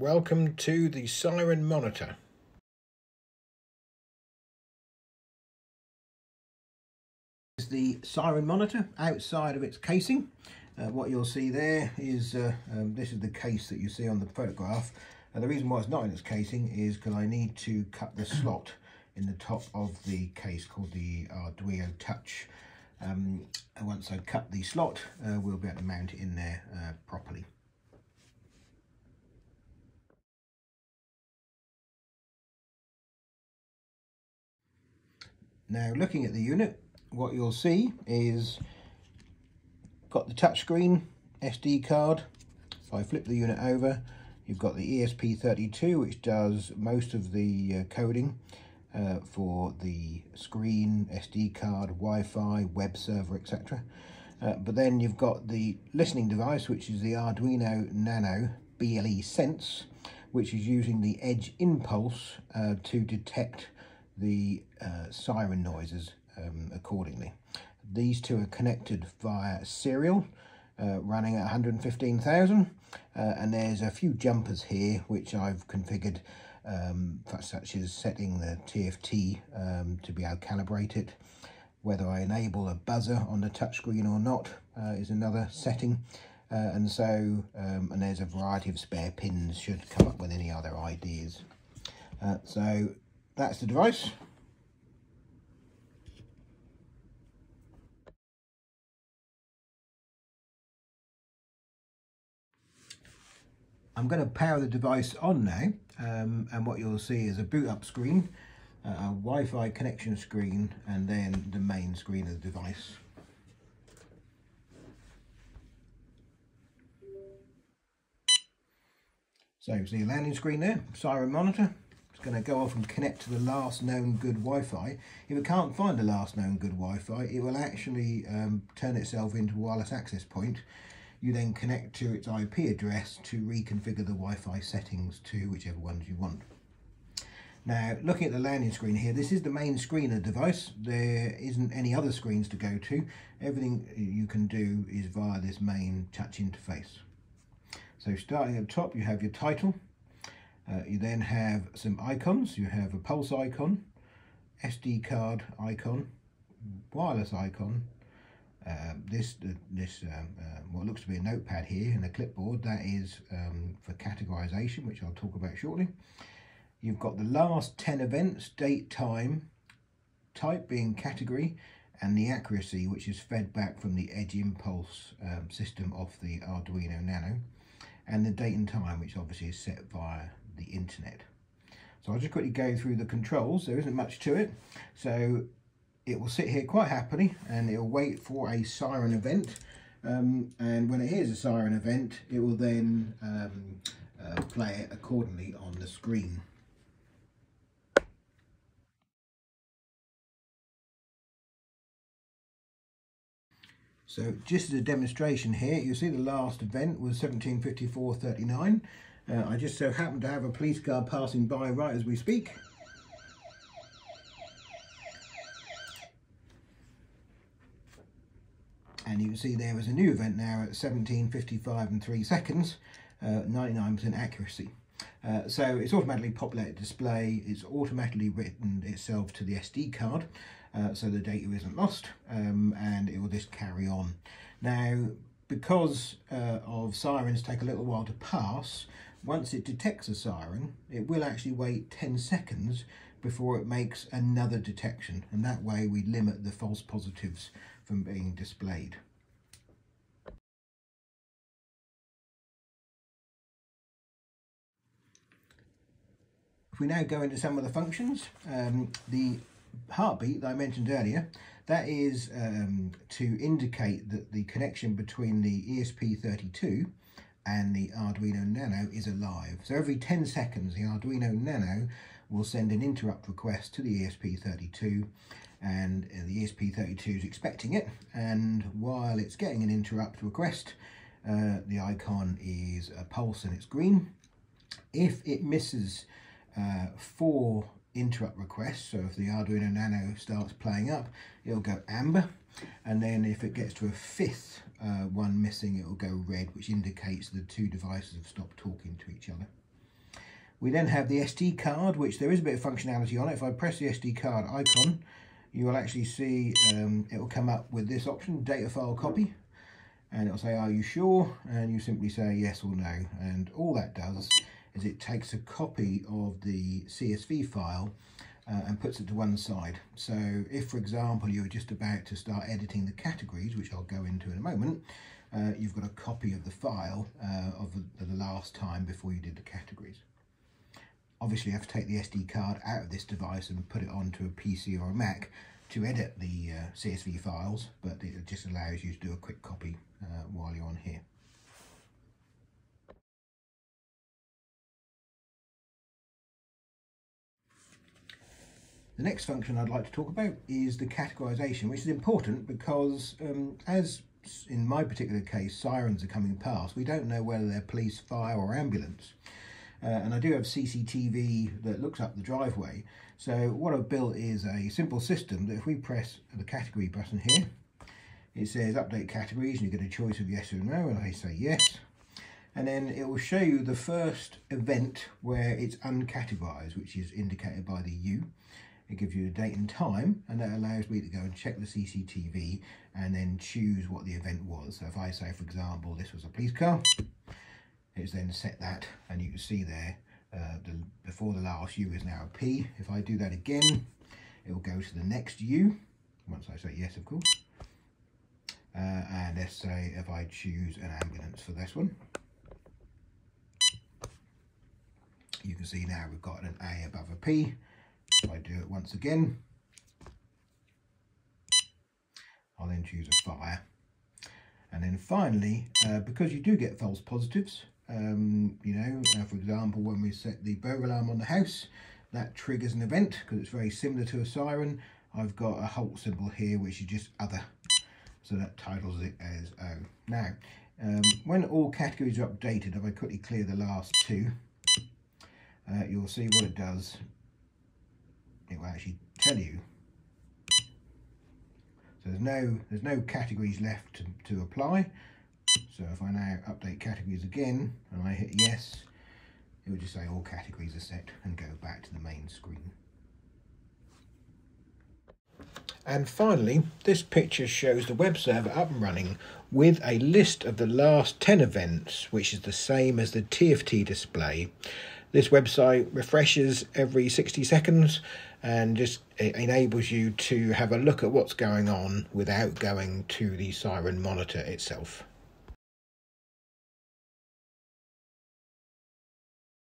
Welcome to the Siren Monitor. is the siren monitor outside of its casing. Uh, what you'll see there is, uh, um, this is the case that you see on the photograph. And the reason why it's not in its casing is because I need to cut the slot in the top of the case called the ArduiTouch. Um, once I cut the slot, uh, we'll be able to mount it in there uh, properly. Now looking at the unit, what you'll see is got the touchscreen SD card. If I flip the unit over, you've got the ESP32, which does most of the uh, coding uh, for the screen, SD card, Wi-Fi, web server, etc. Uh, but then you've got the listening device, which is the Arduino Nano BLE Sense, which is using the Edge Impulse uh, to detect the uh, siren noises um, accordingly. These two are connected via serial, uh, running at 115,000 uh, and there's a few jumpers here which I've configured um, such as setting the TFT um, to be able to calibrate it. Whether I enable a buzzer on the touchscreen or not uh, is another setting. Uh, and so, um, and there's a variety of spare pins should come up with any other ideas. Uh, so that's the device. I'm going to power the device on now um, and what you'll see is a boot up screen, uh, a Wi-Fi connection screen and then the main screen of the device. So you see a landing screen there, siren monitor. Going to go off and connect to the last known good Wi-Fi. If it can't find the last known good Wi-Fi, it will actually um, turn itself into a wireless access point you then connect to its IP address to reconfigure the Wi-Fi settings to whichever ones you want. Now, looking at the landing screen here, this is the main screen of the device. There isn't any other screens to go to. Everything you can do is via this main touch interface. So starting at the top, you have your title. Uh, you then have some icons. You have a pulse icon, SD card icon, wireless icon, um, this this um, uh, what looks to be a notepad here and a clipboard that is um, for categorization which I'll talk about shortly you've got the last 10 events date time type being category and the accuracy which is fed back from the edge impulse um, system of the Arduino Nano and the date and time which obviously is set via the internet so I'll just quickly go through the controls there isn't much to it so it will sit here quite happily and it will wait for a siren event um, and when it hears a siren event it will then um, uh, play it accordingly on the screen. So just as a demonstration here, you see the last event was 1754.39. Uh, I just so happen to have a police car passing by right as we speak. and you can see there is a new event now at 17.55 and 3 seconds, 99% uh, accuracy. Uh, so it's automatically populated display, it's automatically written itself to the SD card, uh, so the data isn't lost, um, and it will just carry on. Now, because uh, of sirens take a little while to pass, once it detects a siren, it will actually wait 10 seconds before it makes another detection, and that way we limit the false positives from being displayed. If we now go into some of the functions, um, the heartbeat that I mentioned earlier, that is um, to indicate that the connection between the ESP32 and the Arduino Nano is alive. So every 10 seconds, the Arduino Nano will send an interrupt request to the ESP32 and the ESP32 is expecting it and while it's getting an interrupt request uh, the icon is a pulse and it's green if it misses uh, four interrupt request. so if the Arduino Nano starts playing up it'll go amber and then if it gets to a fifth uh, one missing it will go red which indicates the two devices have stopped talking to each other We then have the SD card, which there is a bit of functionality on it. If I press the SD card icon, you will actually see um, it will come up with this option, data file copy. And it'll say, are you sure? And you simply say yes or no. And all that does is it takes a copy of the CSV file uh, and puts it to one side. So if, for example, you're just about to start editing the categories, which I'll go into in a moment, uh, you've got a copy of the file uh, of the, the, last time before you did the categories. Obviously, you have to take the SD card out of this device and put it onto a PC or a Mac to edit the uh, CSV files, but it just allows you to do a quick copy uh, while you're on here. The next function I'd like to talk about is the categorization, which is important because um, as in my particular case, sirens are coming past, we don't know whether they're police, fire or ambulance. Uh, and I do have CCTV that looks up the driveway. So what I've built is a simple system that if we press the category button here, it says update categories and you get a choice of yes or no and I say yes. And then it will show you the first event where it's uncategorized, which is indicated by the U. It gives you a date and time, and that allows me to go and check the CCTV and then choose what the event was. So if I say, for example, this was a police car, it's then set that, and you can see there, uh, the, before the last U is now a P. If I do that again, it will go to the next U, once I say yes, of course. Uh, and let's say if I choose an ambulance for this one, you can see now we've got an A above a P I do it once again, I'll then choose a fire. And then finally, uh, because you do get false positives, um, you know, uh, for example, when we set the burglar alarm on the house, that triggers an event because it's very similar to a siren. I've got a halt symbol here, which is just other. So that titles it as O. Now, um, when all categories are updated, if I quickly clear the last two, uh, you'll see what it does it will actually tell you. So there's no there's no categories left to, to apply. So if I now update categories again and I hit yes, it will just say all categories are set and go back to the main screen. And finally, this picture shows the web server up and running with a list of the last 10 events, which is the same as the TFT display. This website refreshes every 60 seconds and just eh, enables you to have a look at what's going on without going to the siren monitor itself.